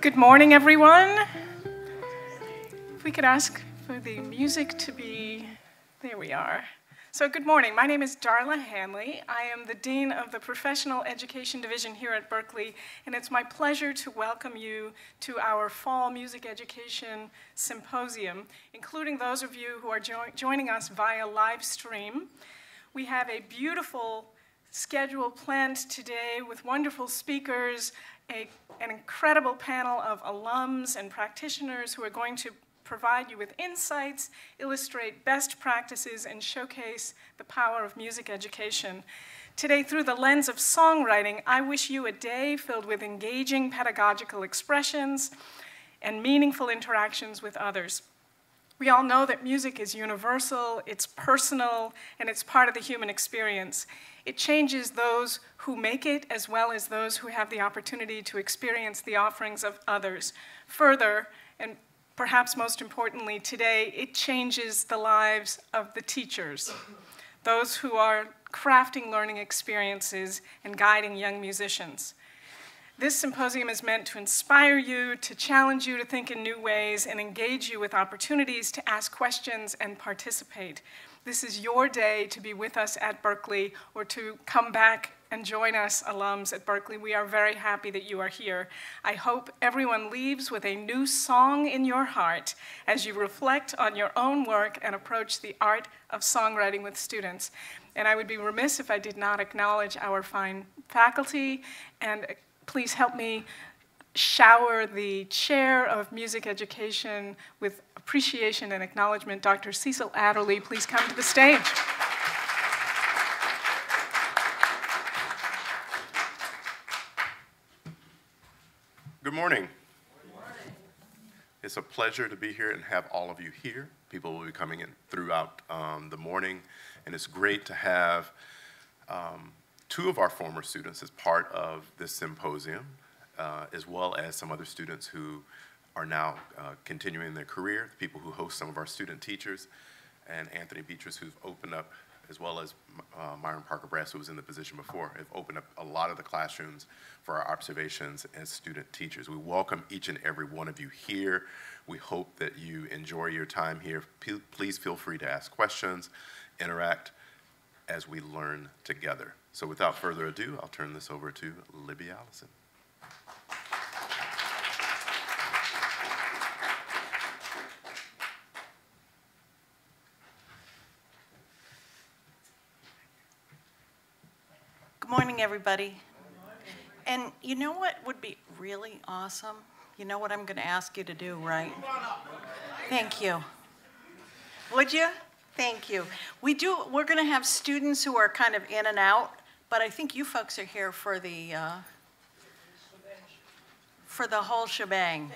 Good morning, everyone. If we could ask for the music to be, there we are. So good morning, my name is Darla Hanley. I am the Dean of the Professional Education Division here at Berklee, and it's my pleasure to welcome you to our Fall Music Education Symposium, including those of you who are jo joining us via live stream. We have a beautiful schedule planned today with wonderful speakers, a, an incredible panel of alums and practitioners who are going to provide you with insights, illustrate best practices, and showcase the power of music education. Today, through the lens of songwriting, I wish you a day filled with engaging pedagogical expressions and meaningful interactions with others. We all know that music is universal, it's personal, and it's part of the human experience. It changes those who make it as well as those who have the opportunity to experience the offerings of others. Further, and perhaps most importantly today, it changes the lives of the teachers, those who are crafting learning experiences and guiding young musicians. This symposium is meant to inspire you, to challenge you to think in new ways, and engage you with opportunities to ask questions and participate. This is your day to be with us at Berklee or to come back and join us, alums at Berklee. We are very happy that you are here. I hope everyone leaves with a new song in your heart as you reflect on your own work and approach the art of songwriting with students. And I would be remiss if I did not acknowledge our fine faculty and please help me shower the chair of music education with appreciation and acknowledgement. Dr. Cecil Adderley, please come to the stage. Good morning. It's a pleasure to be here and have all of you here. People will be coming in throughout um, the morning, and it's great to have um, two of our former students as part of this symposium, uh, as well as some other students who are now uh, continuing their career, the people who host some of our student teachers, and Anthony Beatrice, who's opened up, as well as uh, Myran Parker Brass, who was in the position before, have opened up a lot of the classrooms for our observations as student teachers. We welcome each and every one of you here. We hope that you enjoy your time here. P please feel free to ask questions, interact as we learn together. So without further ado, I'll turn this over to Libby Allison. Good morning, everybody. And you know what would be really awesome? You know what I'm going to ask you to do, right? Thank you. Would you? Thank you. We do, we're going to have students who are kind of in and out but I think you folks are here for the, uh, for the whole shebang.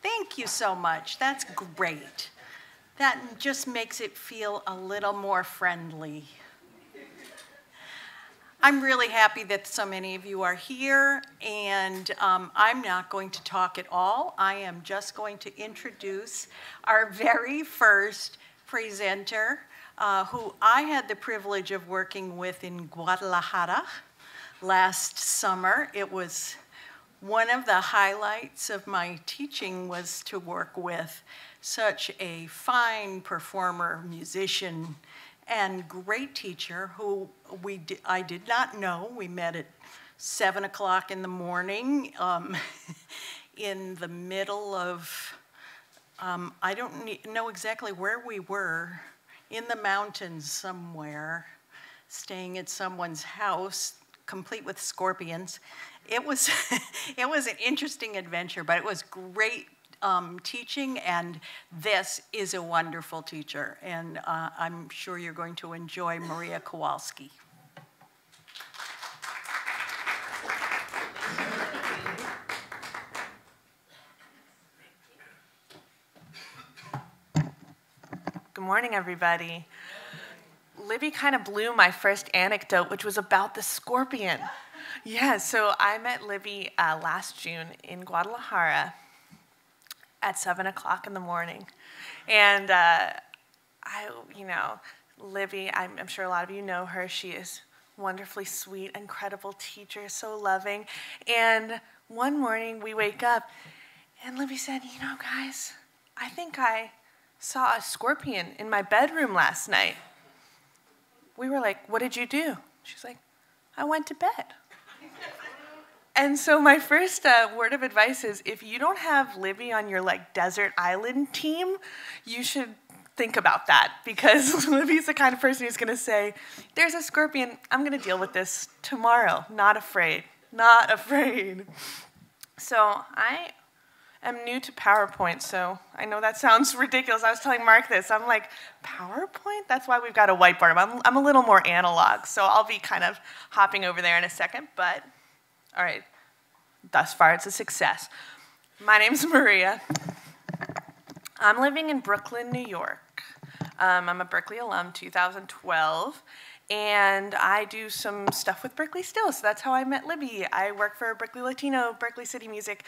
Thank you so much. That's great. That just makes it feel a little more friendly. I'm really happy that so many of you are here, and um, I'm not going to talk at all. I am just going to introduce our very first presenter uh, who I had the privilege of working with in Guadalajara last summer. It was one of the highlights of my teaching was to work with such a fine performer, musician, and great teacher who we di I did not know. We met at seven o'clock in the morning um, in the middle of, um, I don't know exactly where we were, in the mountains somewhere, staying at someone's house, complete with scorpions. It was, it was an interesting adventure, but it was great um, teaching, and this is a wonderful teacher. And uh, I'm sure you're going to enjoy Maria Kowalski. Morning, everybody. Libby kind of blew my first anecdote, which was about the scorpion. Yeah, so I met Libby uh, last June in Guadalajara at 7 o'clock in the morning. And uh, I, you know, Libby, I'm, I'm, sure a lot of you know her. She is wonderfully sweet, incredible teacher, so loving. And one morning we wake up, and Libby said, You know, guys, I think I saw a scorpion in my bedroom last night. We were like, What did you do? She's like, I went to bed. And so my first uh, word of advice is if you don't have Libby on your like desert island team, you should think about that because Libby's the kind of person who's going to say, "There's a scorpion. I'm going to deal with this tomorrow. Not afraid. Not afraid." So I am new to PowerPoint, so I know that sounds ridiculous. I was telling Mark this. I'm like, PowerPoint? That's why we've got a whiteboard. I'm, I'm a little more analog, so I'll be kind of hopping over there in a second, but all right, thus far it's a success. My name's Maria. I'm living in Brooklyn, New York. Um, I'm a Berklee alum, 2012, and I do some stuff with Berklee still. So that's how I met Libby. I work for Berklee Latino, Berklee City Music,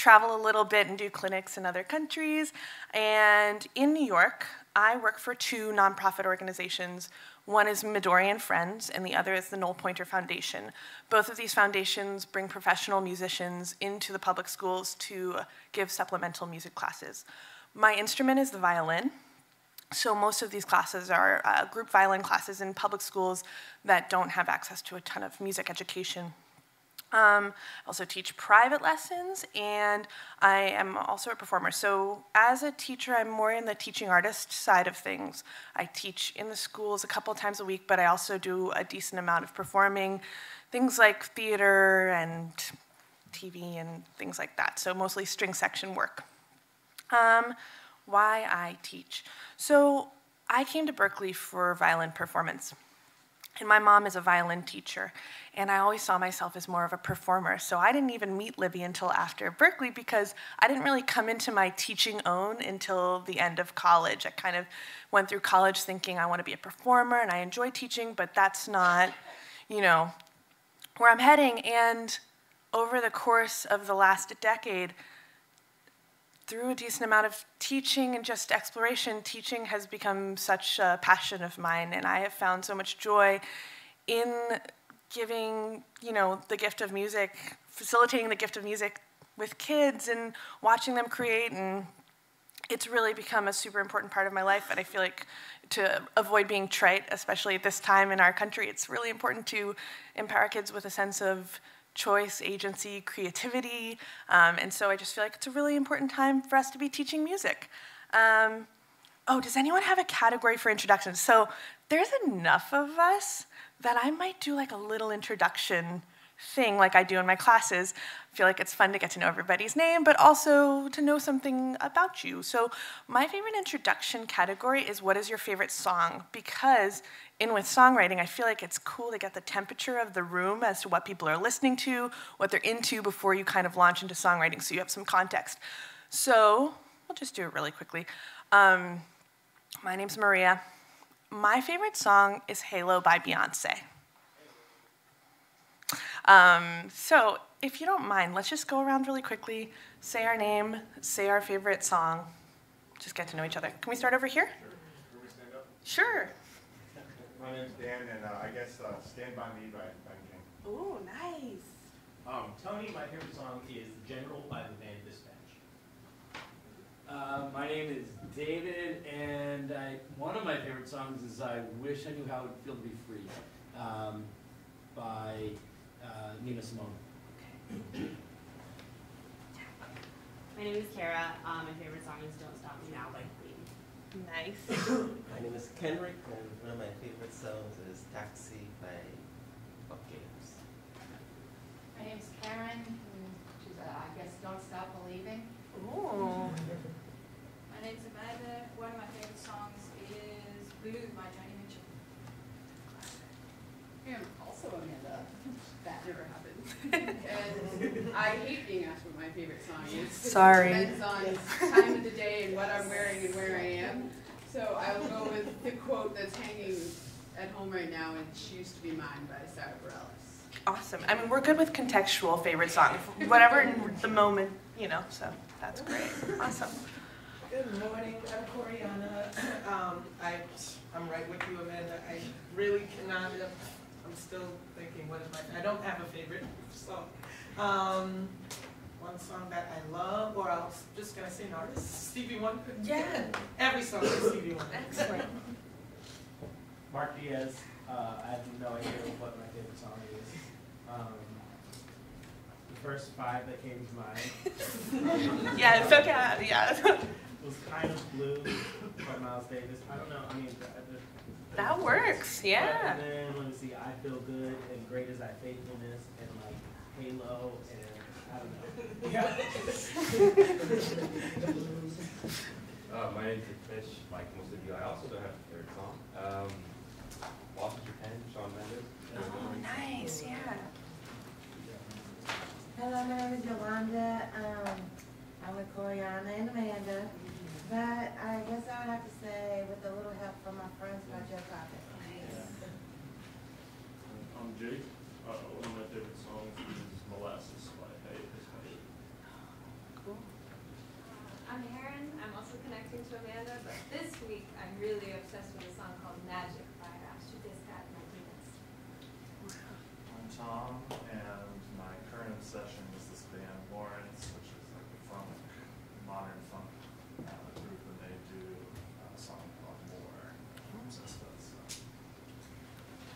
travel a little bit and do clinics in other countries. And in New York, I work for two nonprofit organizations one is Midori and Friends, and the other is the Noel Pointer Foundation. Both of these foundations bring professional musicians into the public schools to give supplemental music classes. My instrument is the violin, so most of these classes are uh, group violin classes in public schools that don't have access to a ton of music education um, I also teach private lessons, and I am also a performer. So, as a teacher, I'm more in the teaching artist side of things. I teach in the schools a couple times a week, but I also do a decent amount of performing, things like theater and TV and things like that. So, mostly string section work. Um, why I teach. So, I came to Berklee for violin performance. And my mom is a violin teacher, and I always saw myself as more of a performer. So I didn't even meet Libby until after Berklee because I didn't really come into my teaching own until the end of college. I kind of went through college thinking I want to be a performer and I enjoy teaching, but that's not, you know, where I'm heading. And over the course of the last decade, through a decent amount of teaching and just exploration, teaching has become such a passion of mine, and I have found so much joy in giving, you know, the gift of music, facilitating the gift of music with kids and watching them create. And it's really become a super important part of my life. And i feel like to avoid being trite especially at this time in our country it's really important to empower kids with a sense of choice, agency, creativity. Um, and so I just feel like it's a really important time for us to be teaching music. Um, oh, does anyone have a category for introductions? So there's enough of us that I might do like a little introduction thing like I do in my classes. I feel like it's fun to get to know everybody's name, but also to know something about you. So my favorite introduction category is what is your favorite song? Because in with songwriting, I feel like it's cool to get the temperature of the room as to what people are listening to, what they're into before you kind of launch into songwriting so you have some context. So we'll just do it really quickly. Um, my name's Maria. My favorite song is Halo by Beyonce. Um, so, if you don't mind, let's just go around really quickly, say our name, say our favorite song, just get to know each other. Can we start over here? Sure. we stand up? Sure. My name's Dan, and uh, I guess uh, Stand By Me by Ben King. Ooh, nice. Um, Tony, my favorite song is General by the band Dispatch. Uh, my name is David, and I, one of my favorite songs is I Wish I Knew How It Would Feel to Be Free um, by uh, Nina Simone. My name is Kara. Um, my favorite song is Don't Stop Me Now by Queen. Nice. My name is Kenrick, and one of my favorite songs is Taxi by Buck Games. My name is Karen, and she's, uh, I guess, Don't Stop Believing. Ooh. My name's Amanda. One of my favorite songs is Blues by Joni Mitchell. And also Amanda. That never happens. And I hate being asked what my favorite song is. Sorry. It depends on time of the day and what I'm wearing and where I am. So I will go with the quote that's hanging at home right now, and She Used to Be Mine by Sara Bareilles. Awesome. I mean, we're good with contextual favorite song, whatever in the moment, you know, so that's great. Awesome. Good morning, I'm Coriana. Um, I, I'm right with you, Amanda. I really cannot, I'm still thinking, what is my, I don't have a favorite song. Um, one song that I love, or I was just gonna say an artist, Stevie Wonder. Yeah. Every song is Stevie Wonder. Excellent. Mark Diaz, uh, I have no idea what my favorite song is. Um, the first five that came to mind Yeah, it's okay. Yeah. was kind of blue by Miles Davis. I don't know. I mean, the, the, That works. Yeah. And then let me see. I feel good and great is thy faithfulness and like Halo and I don't know. Yeah. Uh, my name's Fish, like most of you. I also don't have a favorite song. Um, Lost in Japan, Shawn Mendes. Oh, nice. Yeah. Hello, my name is Yolanda. Um, I'm with Coriana and Amanda. But I guess I would have to say, with a little help from my friends, by Joe Cocker. I'm Jake. Uh, one of my favorite songs is Molasses by Hay. Cool. I'm Erin. I'm also connecting to Amanda, but this week I'm really obsessed with a song called Magic by Astrid Scott Martinez. I'm Tom, and my current obsession is this band Lawrence, which is like a funk, modern funk uh, group, and they do a song called More. I'm obsessed with. So.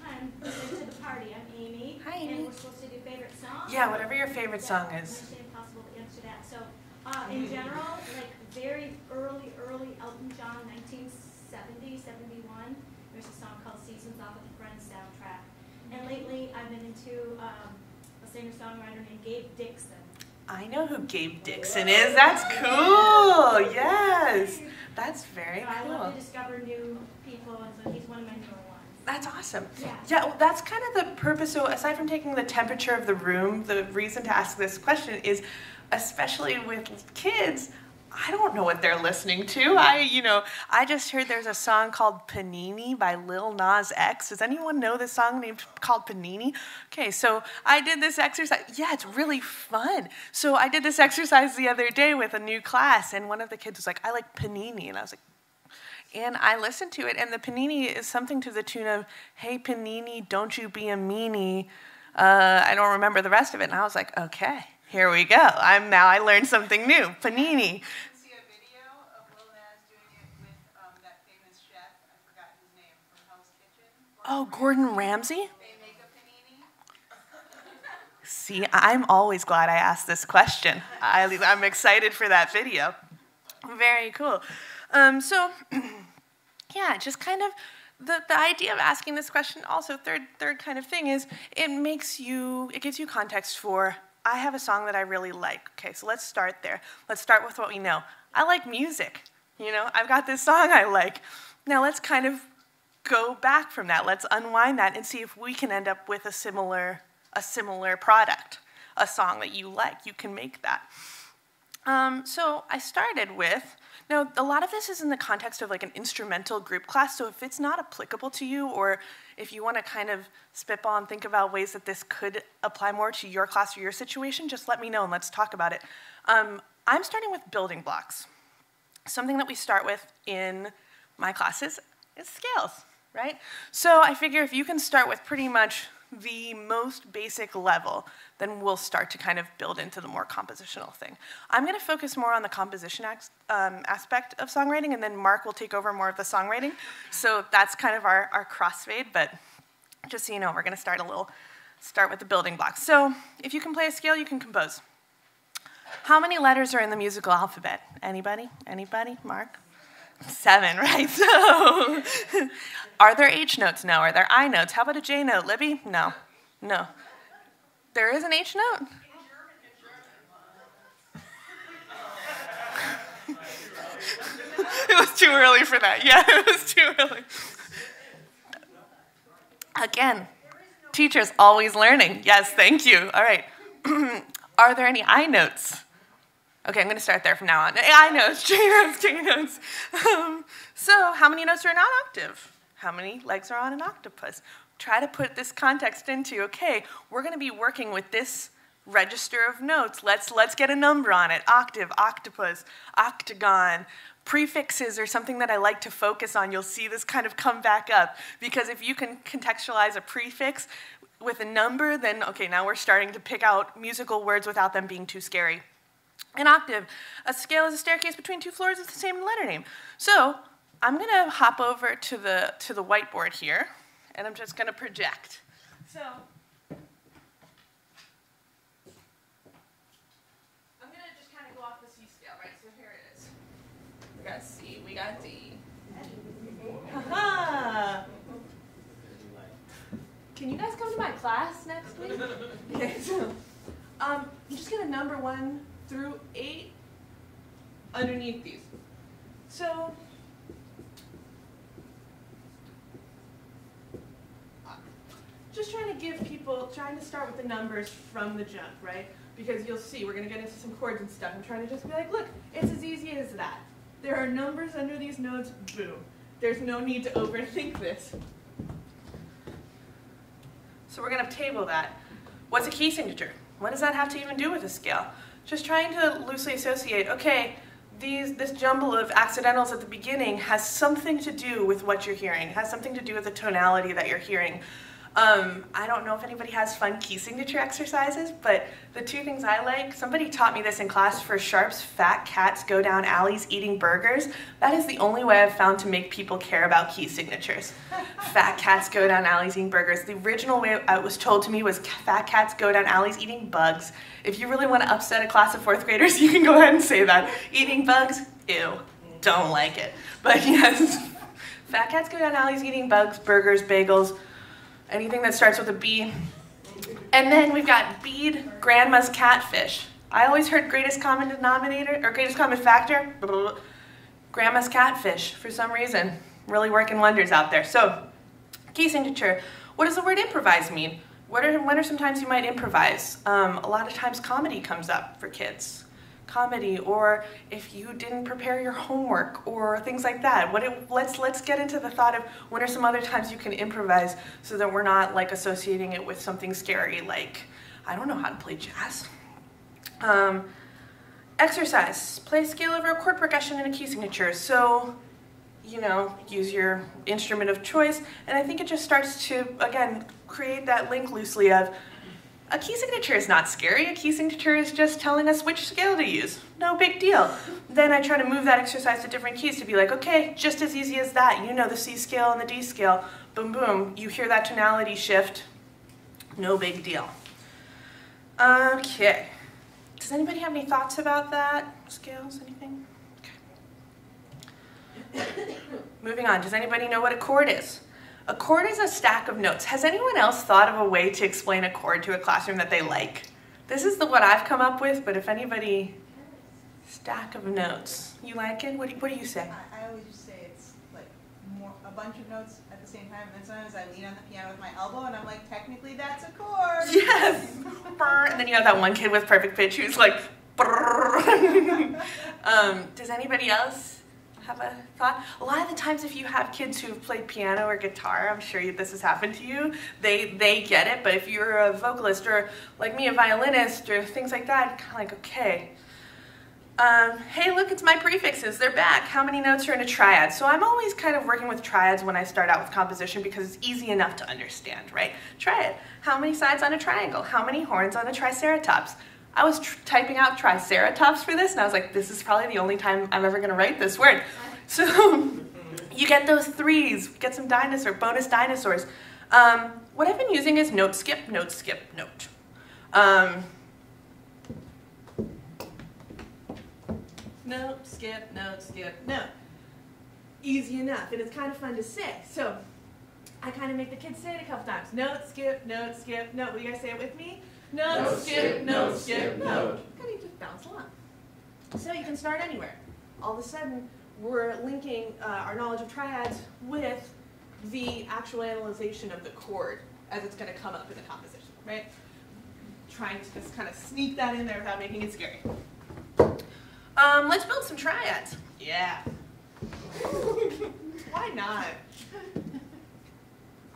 Hi, I'm listening to the party. I'm Amy. Hi, Amy. And we're supposed to do favorite song. Yeah, whatever your favorite song is. Mission Impossible to answer that. So, uh, in general, like very early, early Elton John, 1970, 71. There's a song called Seasons off of the Friends soundtrack. And lately, I've been into um, a singer-songwriter named Gabe Dixon. I know who Gabe Dixon is. That's cool. Yes. That's very So I cool. love to discover new people, and so he's one of my newer ones. That's awesome. Yeah. Yeah, well, that's kind of the purpose. So, aside from taking the temperature of the room, the reason to ask this question is, especially with kids, I don't know what they're listening to. I, you know, I just heard there's a song called Panini by Lil Nas X. Does anyone know this song named called Panini? Okay, so I did this exercise. Yeah, it's really fun. So I did this exercise the other day with a new class, and one of the kids was like, "I like Panini," and I was like, and I listened to it, and the panini is something to the tune of, Hey, panini, don't you be a meanie. Uh, I don't remember the rest of it. And I was like, Okay, here we go. I'm now I learned something new. Panini. Oh, Gordon Ramsay? See, I'm always glad I asked this question. I, I'm excited for that video. Very cool. Um, so, yeah, just kind of the, the idea of asking this question, also third third kind of thing is it makes you it gives you context for I have a song that I really like. Okay, so let's start there. Let's start with what we know. I like music. You know, I've got this song I like. Now let's kind of go back from that. Let's unwind that and see if we can end up with a similar a similar product, a song that you like. You can make that. Um, so I started with, now a lot of this is in the context of like an instrumental group class, so if it's not applicable to you or if you want to kind of spitball and think about ways that this could apply more to your class or your situation, just let me know and let's talk about it. Um, I'm starting with building blocks. Something that we start with in my classes is scales, right? So I figure if you can start with pretty much the most basic level, then we'll start to kind of build into the more compositional thing. I'm going to focus more on the composition um, aspect of songwriting, and then Mark will take over more of the songwriting. So that's kind of our, our crossfade, but just so you know, we're going to start a little, start with the building blocks. So if you can play a scale, you can compose. How many letters are in the musical alphabet? Anybody? Anybody? Mark? Seven, right? So, are there H notes? No. Are there I notes? How about a J note? Libby? No. No. There is an H note? it was too early for that. Yeah, it was too early. Again, teachers always learning. Yes, thank you. All right. are there any I notes? Okay, I'm going to start there from now on. I notes, J notes, J notes. Um, so, how many notes are not octave? How many legs are on an octopus? Try to put this context into, okay, we're going to be working with this register of notes. Let's, let's get a number on it. Octave, octopus, octagon, prefixes are something that I like to focus on. You'll see this kind of come back up because if you can contextualize a prefix with a number, then okay, now we're starting to pick out musical words without them being too scary. An octave, a scale is a staircase between two floors with the same letter name. So I'm gonna hop over to the, to the whiteboard here, and I'm just gonna project. So I'm gonna just kind of go off the C scale, right? So here it is. We got C, we got D. Haha! Can you guys come to my class next week? Okay, so um, I'm just gonna number one through eight underneath these. So just trying to give people, trying to start with the numbers from the jump, right? Because you'll see, we're going to get into some chords and stuff. I'm trying to just be like, look, it's as easy as that. There are numbers under these notes, boom. There's no need to overthink this. So we're going to table that. What's a key signature? What does that have to even do with a scale? Just trying to loosely associate, okay, these, this jumble of accidentals at the beginning has something to do with what you're hearing, has something to do with the tonality that you're hearing. Um, I don't know if anybody has fun key signature exercises, but the two things I like, somebody taught me this in class for Sharp's Fat Cats Go Down Alleys Eating Burgers. That is the only way I've found to make people care about key signatures. fat Cats Go Down Alleys Eating Burgers. The original way it was told to me was Fat Cats Go Down Alleys Eating Bugs. If you really want to upset a class of fourth graders, you can go ahead and say that. Eating bugs? Ew. Don't like it. But yes, Fat Cats Go Down Alleys Eating Bugs, Burgers, Bagels, anything that starts with a B. And then we've got bead grandma's catfish. I always heard greatest common denominator or greatest common factor, blah, blah, blah. grandma's catfish for some reason. Really working wonders out there. So, key signature. What does the word improvise mean? What are, when are some times you might improvise? Um, a lot of times comedy comes up for kids comedy or if you didn't prepare your homework or things like that. What it, let's, let's get into the thought of what are some other times you can improvise so that we're not like associating it with something scary like, I don't know how to play jazz. Um, exercise, play scale over a chord progression and a key signature. So, you know, use your instrument of choice. And I think it just starts to, again, create that link loosely of a key signature is not scary. A key signature is just telling us which scale to use. No big deal. Then I try to move that exercise to different keys to be like, okay, just as easy as that. You know the C scale and the D scale. Boom, boom. You hear that tonality shift. No big deal. Okay. Does anybody have any thoughts about that? Scales, anything? Okay. Moving on. Does anybody know what a chord is? A chord is a stack of notes. Has anyone else thought of a way to explain a chord to a classroom that they like? This is the what I've come up with, but if anybody, stack of notes. You like it? What do, what do you say? I, I always just say it's like more, a bunch of notes at the same time, and then sometimes I lean on the piano with my elbow, and I'm like, technically that's a chord. Yes! and then you have that one kid with perfect pitch who's like, um, does anybody else have a thought? A lot of the times if you have kids who've played piano or guitar, I'm sure this has happened to you, they, they get it, but if you're a vocalist or like me, a violinist or things like that, kind of like, okay, um, hey, look, it's my prefixes. They're back. How many notes are in a triad? So I'm always kind of working with triads when I start out with composition because it's easy enough to understand, right? Triad. How many sides on a triangle? How many horns on a triceratops? I was typing out triceratops for this, and I was like, this is probably the only time I'm ever going to write this word. So you get those threes, get some dinosaur, bonus dinosaurs. Um, what I've been using is note skip, note skip, note. Um, note, skip, note, skip, note. Easy enough, and it's kind of fun to say. So I kind of make the kids say it a couple times. Note, skip, note, skip, note. Will you guys say it with me? Note, Note, skip, skip, note, note, skip, skip, note. note. Kind of just bounce along. So you can start anywhere. All of a sudden, we're linking uh, our knowledge of triads with the actual analyzation of the chord as it's going to come up in the composition, right? Trying to just kind of sneak that in there without making it scary. Um, let's build some triads. Yeah. Why not?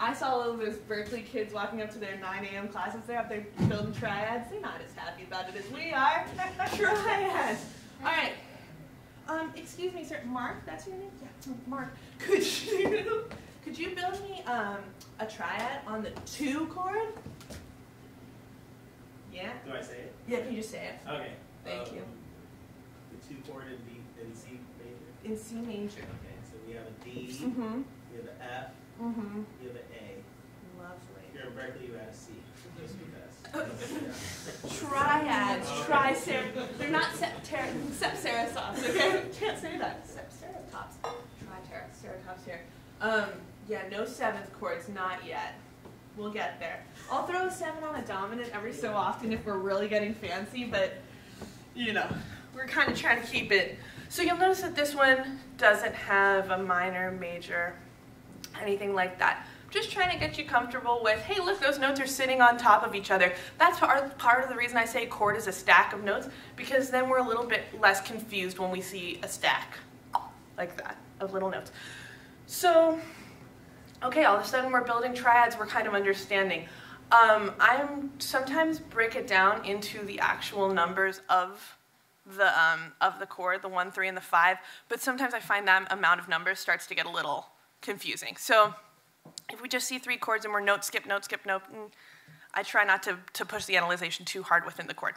I saw all of those Berklee kids walking up to their 9 a.m. classes. They have their building triads. They're not as happy about it as we are. triads. All right. Um, excuse me, sir. Mark, that's your name? Yeah, Mark. Could you could you build me um a triad on the two chord? Yeah. Do I say it? Yeah, can you just say it? Okay. Thank um, you. The two chord in D in C major. In C major. Okay, so we have a D. Mhm. We have an F. Mhm. We have an A. Lovely. Here in Berklee, you have a C. Just because. Triads, Okay. tricer. They're not septer- sepceratops, okay? Can't say that. Sepceratops. Triceratops here. Um, yeah, no seventh chords, not yet. We'll get there. I'll throw a seven on a dominant every so often if we're really getting fancy, but you know, we're kind of trying to keep it. So you'll notice that this one doesn't have a minor, major, anything like that. Just trying to get you comfortable with, hey, look, those notes are sitting on top of each other. That's part, of the reason I say chord is a stack of notes, because then we're a little bit less confused when we see a stack like that of little notes. So, okay, all of a sudden we're building triads, we're kind of understanding. Um, I'm sometimes break it down into the actual numbers of the um, of the chord, the one, three, and the five. But sometimes I find that amount of numbers starts to get a little confusing. So if we just see three chords and we're note, skip, note, skip, note, mm, I try not to, to push the analyzation too hard within the chord.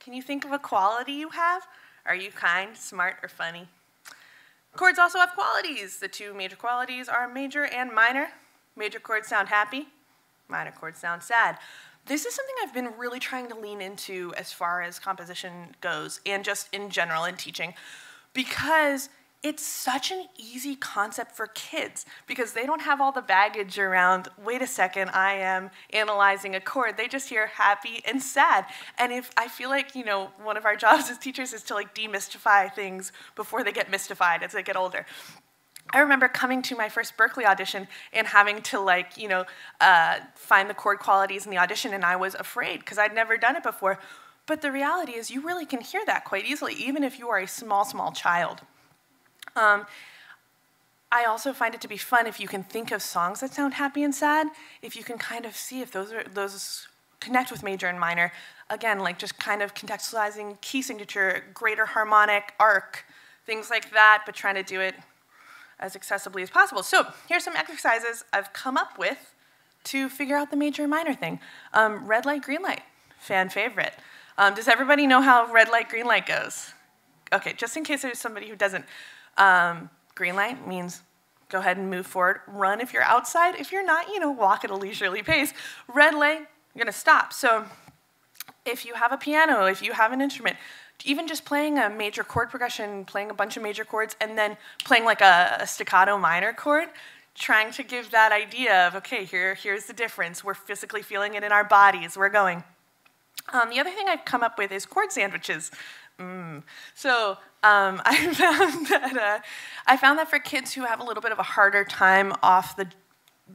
Can you think of a quality you have? Are you kind, smart, or funny? Chords also have qualities. The two major qualities are major and minor. Major chords sound happy, minor chords sound sad. This is something I've been really trying to lean into as far as composition goes and just in general in teaching because it's such an easy concept for kids because they don't have all the baggage around, wait a second, I am analyzing a chord. They just hear happy and sad. And if I feel like, you know, one of our jobs as teachers is to like demystify things before they get mystified as they get older. I remember coming to my first Berklee audition and having to like, you know, uh, find the chord qualities in the audition, and I was afraid because I'd never done it before. But the reality is, you really can hear that quite easily, even if you are a small, small child. Um, I also find it to be fun if you can think of songs that sound happy and sad. If you can kind of see if those are those connect with major and minor. Again, like just kind of contextualizing key signature, greater harmonic arc, things like that, but trying to do it as accessibly as possible. So here's some exercises I've come up with to figure out the major and minor thing. Um, red light, green light, fan favorite. Um, does everybody know how red light, green light goes? Okay, just in case there's somebody who doesn't. Um, green light means go ahead and move forward. Run if you're outside. If you're not, you know, walk at a leisurely pace. Red light, you're gonna stop. So if you have a piano, if you have an instrument, even just playing a major chord progression, playing a bunch of major chords, and then playing like a, a staccato minor chord, trying to give that idea of, okay, here, here's the difference. We're physically feeling it in our bodies. We're going. Um, the other thing I've come up with is chord sandwiches. Mm. So um, I found that uh, I found that for kids who have a little bit of a harder time off the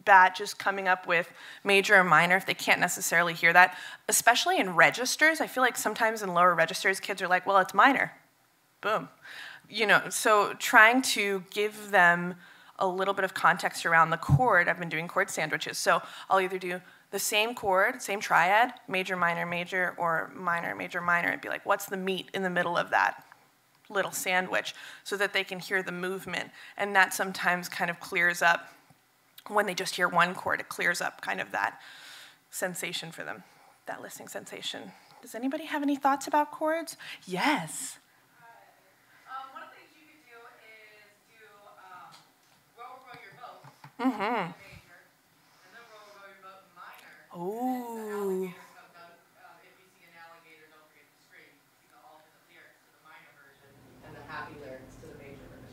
bat just coming up with major or minor if they can't necessarily hear that, especially in registers. I feel like sometimes in lower registers, kids are like, well, it's minor. Boom. You know, so trying to give them a little bit of context around the chord, I've been doing chord sandwiches. So I'll either do the same chord, same triad, major, minor, major, or minor, major, minor, and be like, what's the meat in the middle of that little sandwich so that they can hear the movement. And that sometimes kind of clears up when they just hear one chord, it clears up kind of that sensation for them, that listening sensation. Does anybody have any thoughts about chords? Yes. Mm-hmm.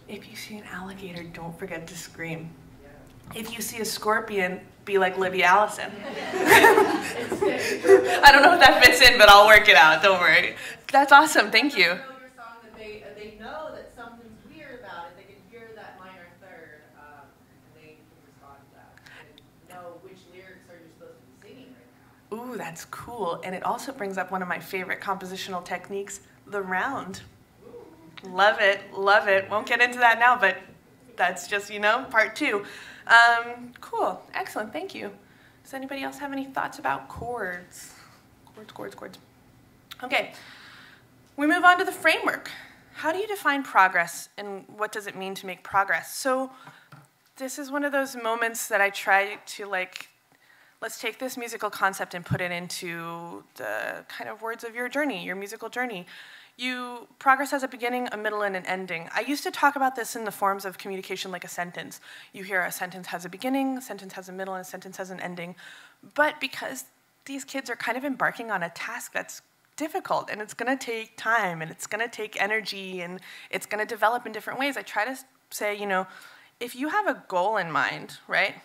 If you see an alligator, don't forget to scream. If you see a scorpion, be like Libby Allison. I don't know if that fits in, but I'll work it out. Don't worry. That's awesome. Thank you. They, they know that something's weird about it. They can hear that minor third, um, and they can respond to that. They know which lyrics are you supposed to be singing right now. Ooh, that's cool. And it also brings up one of my favorite compositional techniques, the round. Love it, love it. Won't get into that now, but that's just, you know, part two. Um, cool, excellent, thank you. Does anybody else have any thoughts about chords? Chords, chords, chords. Okay, we move on to the framework. How do you define progress and what does it mean to make progress? So this is one of those moments that I try to like, let's take this musical concept and put it into the kind of words of your journey, your musical journey. You progress has a beginning, a middle, and an ending. I used to talk about this in the forms of communication like a sentence. You hear a sentence has a beginning, a sentence has a middle, and a sentence has an ending. But because these kids are kind of embarking on a task that's difficult and it's going to take time and it's going to take energy and it's going to develop in different ways. I try to say, you know, if you have a goal in mind, right,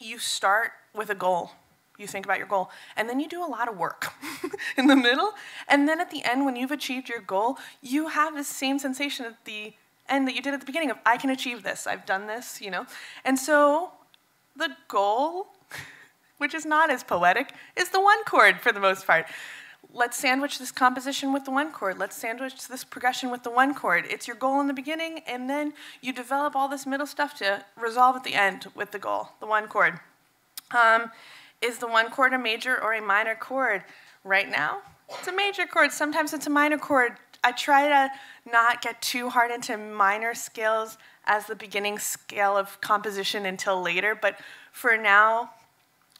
you start with a goal. You think about your goal, and then you do a lot of work in the middle. And then at the end, when you've achieved your goal, you have the same sensation at the end that you did at the beginning of, I can achieve this, I've done this, you know? And so the goal, which is not as poetic, is the one chord for the most part let's sandwich this composition with the one chord. Let's sandwich this progression with the one chord. It's your goal in the beginning, and then you develop all this middle stuff to resolve at the end with the goal, the one chord. Um, is the one chord a major or a minor chord? Right now, it's a major chord. Sometimes it's a minor chord. I try to not get too hard into minor scales as the beginning scale of composition until later, but for now,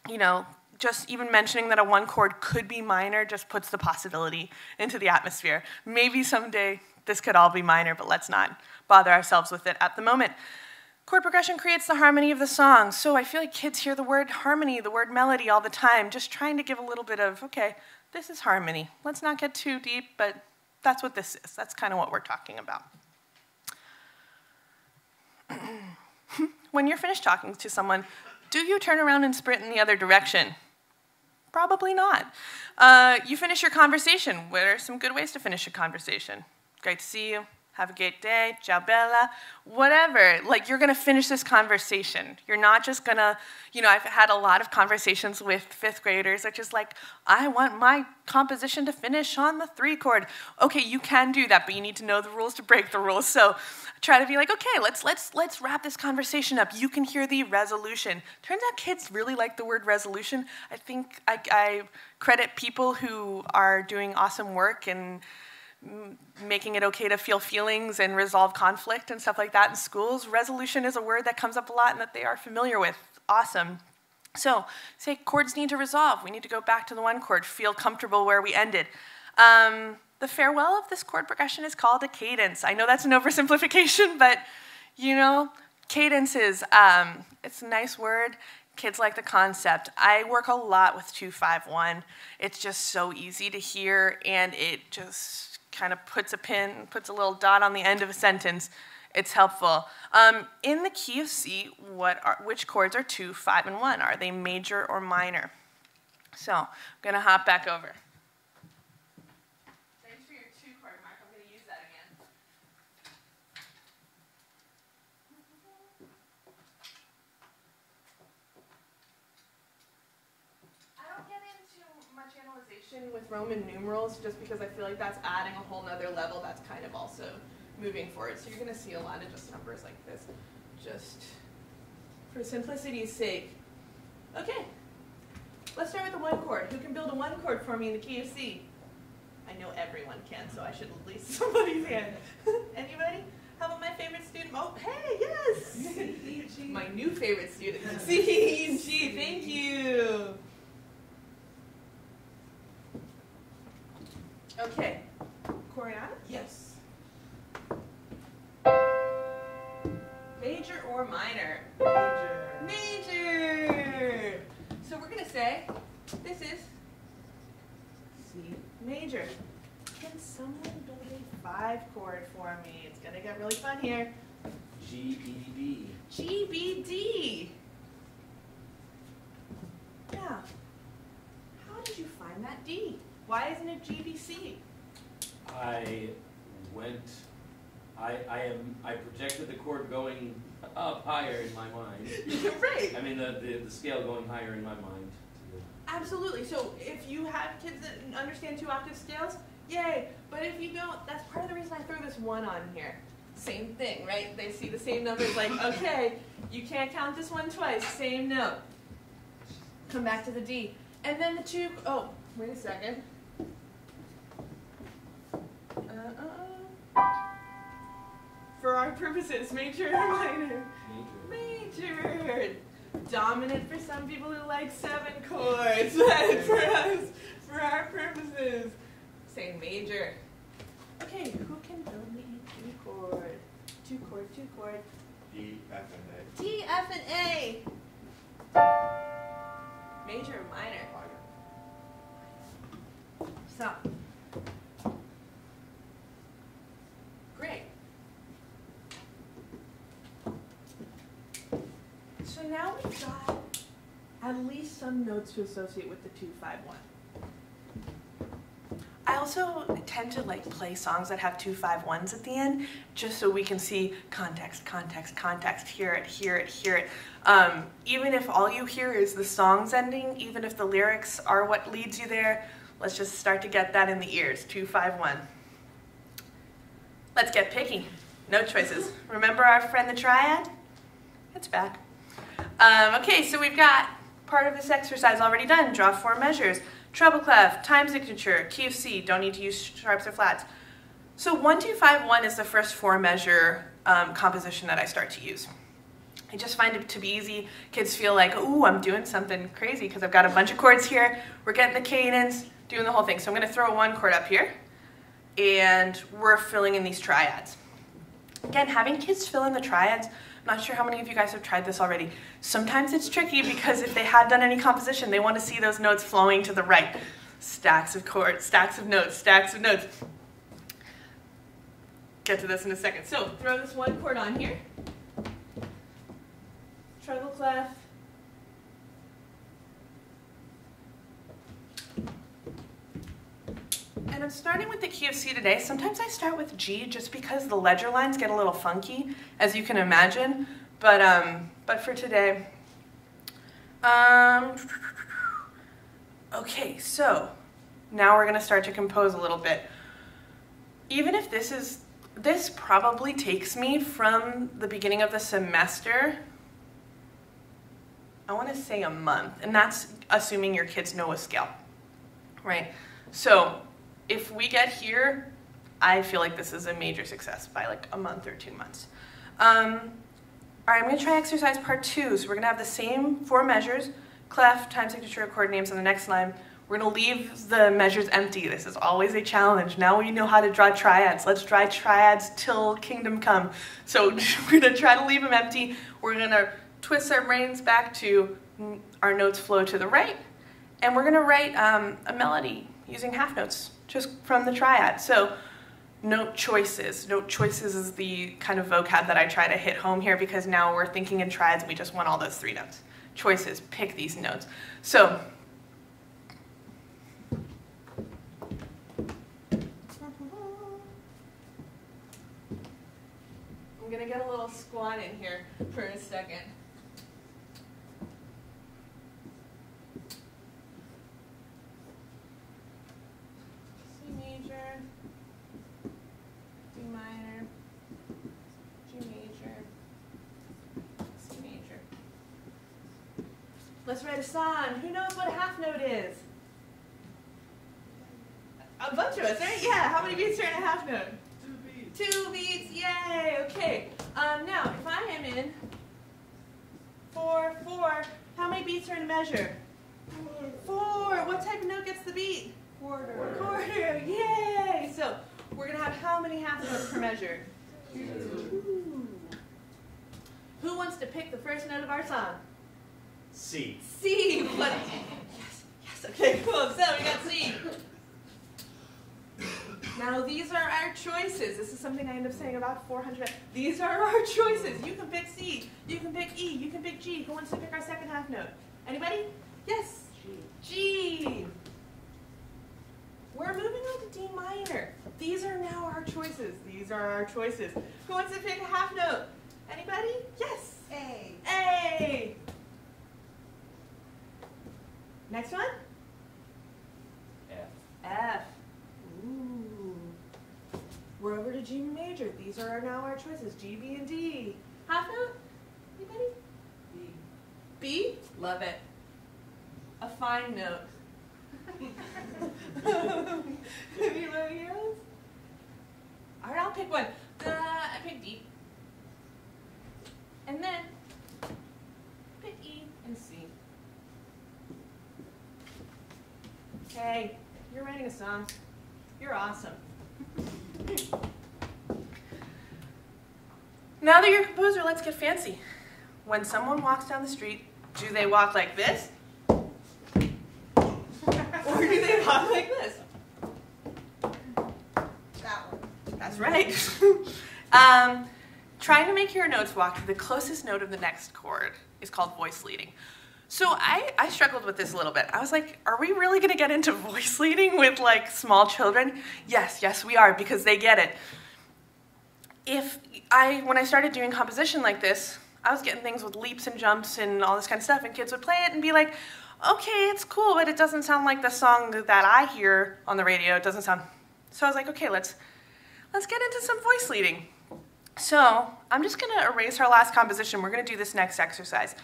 you know, just even mentioning that a one chord could be minor just puts the possibility into the atmosphere. Maybe someday this could all be minor, but let's not bother ourselves with it at the moment. Chord progression creates the harmony of the song. So I feel like kids hear the word harmony, the word melody all the time, just trying to give a little bit of, okay, this is harmony. Let's not get too deep, but that's what this is. That's kind of what we're talking about. when you're finished talking to someone, do you turn around and sprint in the other direction? Probably not. Uh, you finish your conversation. What are some good ways to finish a conversation? Great to see you. Have a great day. Ciao, Bella. Whatever. Like, you're to finish this conversation. You're not just to, you know, I've had a lot of conversations with fifth graders that just like, I want my composition to finish on the three chord. Okay, you can do that, but you need to know the rules to break the rules. So try to be like, okay, let's let's let's wrap this conversation up. You can hear the resolution. Turns out kids really like the word resolution. I think I, I credit people who are doing awesome work and making it okay to feel feelings and resolve conflict and stuff like that in schools. Resolution is a word that comes up a lot and that they are familiar with. Awesome. So, say chords need to resolve. We need to go back to the one chord, feel comfortable where we ended. Um, the farewell of this chord progression is called a cadence. I know that's an oversimplification, but you know, cadence is um, it's a nice word. Kids like the concept. I work a lot with 251. It's just so easy to hear, and it just kind of puts a pin, puts a little dot on the end of a sentence. It's helpful. Um, in the key of C, what are, which chords are 2, 5, and 1? Are they major or minor? So I'm going to hop back over. With Roman numerals just because I feel like that's adding a whole nother level that's kind of also moving forward. So you're going to see a lot of just numbers like this, just for simplicity's sake. Okay, let's start with the one chord. Who can build a one chord for me in the key of C? I know everyone can, so I should at least somebody's hand. Anybody? How about my favorite student? Oh, hey, yes! C -E -G. my new favorite student. C, E, and G, thank you. Okay. Coriana? Yes. Major or minor? Major. Major. So we're going to say this is C major. Can someone build a five chord for me? It's going to get really fun here. G, B, D. G, B, D. Yeah. How did you find that D? Why isn't it GBC? I went, I, I am, I projected the chord going up higher in my mind. right. I mean, the, the, the scale going higher in my mind. Absolutely. So if you have kids that understand two octave scales, yay. But if you don't, that's part of the reason I threw this one on here. Same thing, right? They see the same numbers like, okay, you can't count this one twice, same note. Come back to the D. And then the two, oh, wait a second. Uh, uh. For our purposes, major or minor? Major. Dominant for some people who like seven chords, but for us, for our purposes, say major. Okay, who can build me a two chord? Two chord, two chord. D, F, and A. D, F, and A. Major or minor? So. Great. So now we've got at least some notes to associate with the 251. I also tend to like play songs that have two five ones at the end, just so we can see context, context, context, hear it, hear it, hear it. Um, even if all you hear is the song's ending, even if the lyrics are what leads you there, let's just start to get that in the ears. Two five one. Let's get picky. No choices. Remember our friend the triad? It's back. Um, okay, so we've got part of this exercise already done. Draw four measures treble clef, time signature, key of C, don't need to use sharps or flats. So 1251 is the first four measure um, composition that I start to use. I just find it to be easy. Kids feel like, ooh, I'm doing something crazy because I've got a bunch of chords here. We're getting the cadence, doing the whole thing. So I'm going to throw one chord up here, and we're filling in these triads. Again, having kids fill in the triads not sure how many of you guys have tried this already. Sometimes it's tricky because if they had done any composition, they want to see those notes flowing to the right. Stacks of chords, stacks of notes, stacks of notes. Get to this in a second. So throw this one chord on here. Treble clef. And I'm starting with the key of C today. Sometimes I start with G just because the ledger lines get a little funky, as you can imagine. But, um, but for today, um, okay, so now we're gonna start to compose a little bit. Even if this is, this probably takes me from the beginning of the semester, I wanna say a month, and that's assuming your kids know a scale, right? So if we get here, I feel like this is a major success by like a month or two months. Um, all right, I'm gonna try exercise part two. So we're gonna have the same four measures, clef, time signature, chord names on the next line. We're gonna leave the measures empty. This is always a challenge. Now we know how to draw triads. Let's draw triads till kingdom come. So we're gonna try to leave them empty. We're gonna twist our brains back to our notes flow to the right. And we're gonna write um, a melody using half notes just from the triad. So note choices. Note choices is the kind of vocab that I try to hit home here because now we're thinking in triads we just want all those three notes. Choices, pick these notes. So I'm gonna get a little squat in here for a second. Let's write a song. Who knows what a half note is? A bunch of us, right? Yeah. How many beats are in a half note? Two beats. Two beats. Yay. Okay. Um, now, if I am in four, four, how many beats are in a measure? Four. Four. What type of note gets the beat? Quarter. Quarter. Yay. So we're gonna have how many half notes per measure? Two. Who wants to pick the first note of our song? C. C. What? Yes, yes, okay, cool. So we got C. Now these are our choices. This is something I end up saying about 400. These are our choices. You can pick C. You can pick E. You can pick G. Who wants to pick our second half note? Anybody? Yes? G. G. We're moving on to D minor. These are now our choices. These are our choices. Who wants to pick a half note? Anybody? Yes? A. A. Next one? F. F. Ooh. We're over to G major. These are now our choices, G, B, and D. Half note? Anybody? B. B? Love it. A fine note. Anybody else? All right, I'll pick one. Da, I pick D. And then pick E and C. Okay, you're writing a song. You're awesome. Now that you're a composer, let's get fancy. When someone walks down the street, do they walk like this? or do they walk like this? That one. That's right. um, trying to make your notes walk to the closest note of the next chord is called voice leading. So I, I struggled with this a little bit. I was like, are we really going to get into voice leading with like small children? Yes, yes, we are because they get it. If I, when I started doing composition like this, I was getting things with leaps and jumps and all this kind of stuff, and kids would play it and be like, okay, it's cool, but it doesn't sound like the song that I hear on the radio. It doesn't sound. So I was like, okay, let's let's get into some voice leading. So I'm just gonna erase our last composition. We're gonna do this next exercise.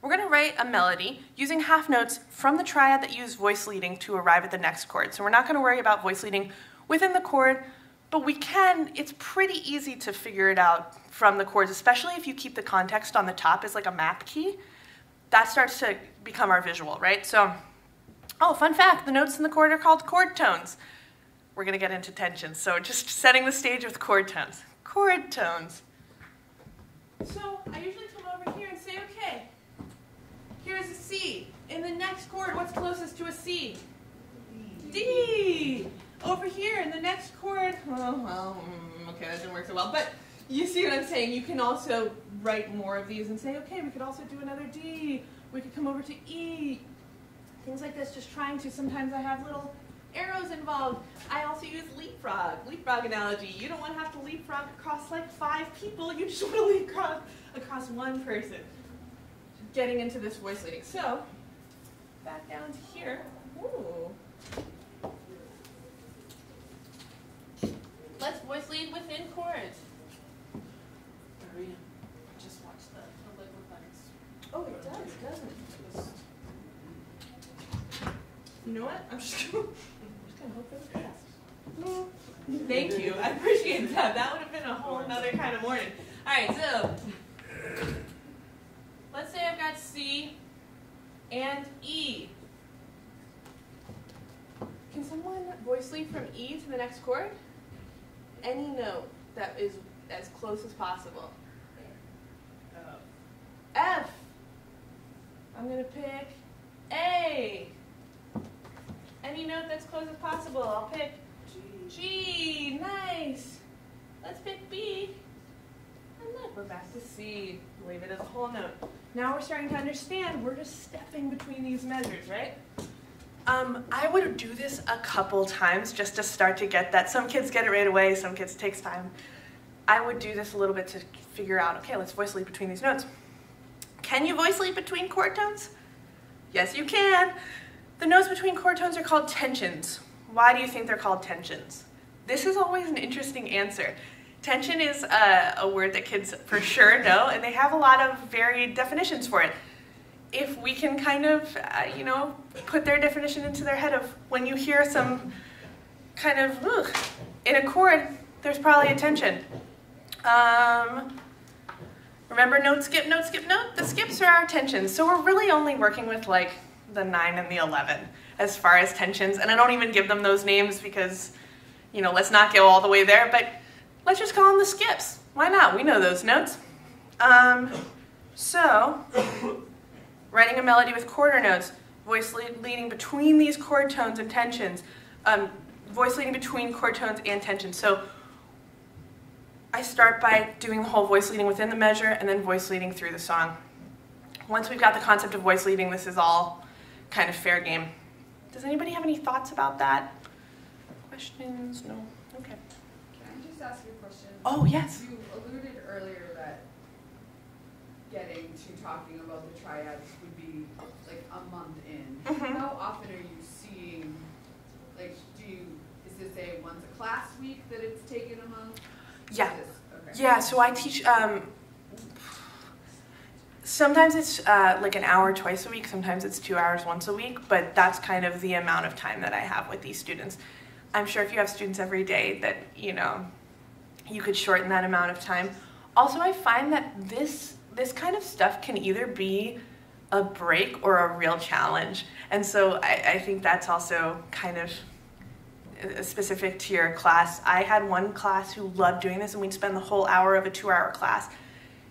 We're gonna write a melody using half notes from the triad that use voice leading to arrive at the next chord. So we're not gonna worry about voice leading within the chord, but we can, it's pretty easy to figure it out from the chords, especially if you keep the context on the top as like a map key. That starts to become our visual, right? So, oh, fun fact, the notes in the chord are called chord tones. We're gonna get into tension, so just setting the stage with chord tones. Chord tones. So I usually come over here and say, okay, here's a C. In the next chord, what's closest to a C? D. Over here in the next chord, oh, well, mm, okay, that didn't work so well, but you see what I'm saying? You can also write more of these and say, okay, we could also do another D. We could come over to E. Things like this, just trying to. Sometimes I have little arrows involved. I also use leapfrog, leapfrog analogy. You don't want to have to leapfrog across like five people. You just want to leapfrog across one person. Getting into this voice leading. So, back down to here. Ooh. Let's voice lead within chords. Maria, just watch the, the letters. Oh, it does, doesn't it? You know what? I'm just gonna, I'm just gonna hope for the best. Thank you. I appreciate that. That would have been a whole nother kind of morning. All right, so let's say I've got C and E. Can someone voice lead from E to the next chord? Any note that is as close as possible. F. I'm gonna pick A. Any note that's close as possible. I'll pick G. G. Nice. Let's pick B. And look, we're back to C. Leave it as a whole note. Now we're starting to understand we're just stepping between these measures, right? Um, I would do this a couple times just to start to get that. Some kids get it right away, some kids takes time. I would do this a little bit to figure out, okay, let's voice lead between these notes. Can you voice lead between chord tones? Yes, you can. The notes between chord tones are called tensions. Why do you think they're called tensions? This is always an interesting answer. Tension is a, a word that kids for sure know, and they have a lot of varied definitions for it. If we can kind of, uh, you know, put their definition into their head of when you hear some kind of ugh, in a chord, there's probably a tension. Um, remember note, skip, note, skip, note? The skips are our tensions. So we're really only working with like the 9 and the 11 as far as tensions. And I don't even give them those names because, you know, let's not go all the way there. But let's just call them the skips. Why not? We know those notes. Um, so, writing a melody with quarter notes, voice lead, leading between these chord tones and tensions, um, voice leading between chord tones and tensions. So I start by doing the whole voice leading within the measure and then voice leading through the song. Once we've got the concept of voice leading, this is all kind of fair game. Does anybody have any thoughts about that? Questions? No? Okay. Can I just ask you a question? Oh, yes. You alluded earlier that getting to talking about the triads would be like a month in. Mhm. How often are you seeing, like, do you, is this a once a class week that it's taken a month? Yeah. Okay. Yeah, so I teach, um, sometimes it's uh, like an hour twice a week, sometimes it's two hours once a week, but that's kind of the amount of time that I have with these students. I'm sure if you have students every day that, you know, you could shorten that amount of time. Also, I find that this this kind of stuff can either be a break or a real challenge. And so I, I think that's also kind of uh, specific to your class. I had one class who loved doing this, and we'd spend the whole hour of a two hour class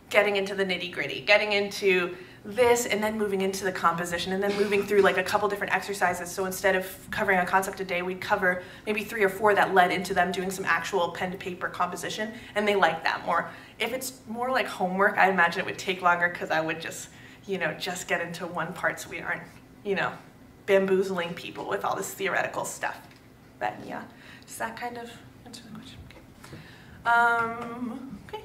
getting into the nitty gritty, getting into this, and then moving into the composition, and then moving through like a couple different exercises. So instead of covering a concept a day, we'd cover maybe three or four that led into them doing some actual pen to paper composition, and they like that more. If it's more like homework, I imagine it would take longer because I would just, you know, just get into one part so we aren't, you know, bamboozling people with all this theoretical stuff. But yeah, does that kind of answer the question? Okay. Um, okay.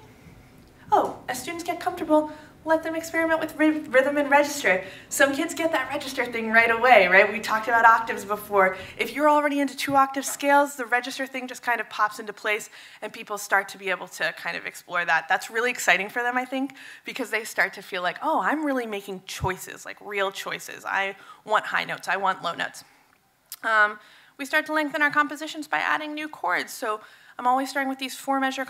Oh, as students get comfortable, let them experiment with rhythm and register. Some kids get that register thing right away, right? We talked about octaves before. If you're already into two octave scales, the register thing just kind of pops into place and people start to be able to kind of explore that. That's really exciting for them, I think, because they start to feel like, oh, I'm really making choices, like real choices. I want high notes, I want low notes. Um, we start to lengthen our compositions by adding new chords. So I'm always starting with these four measure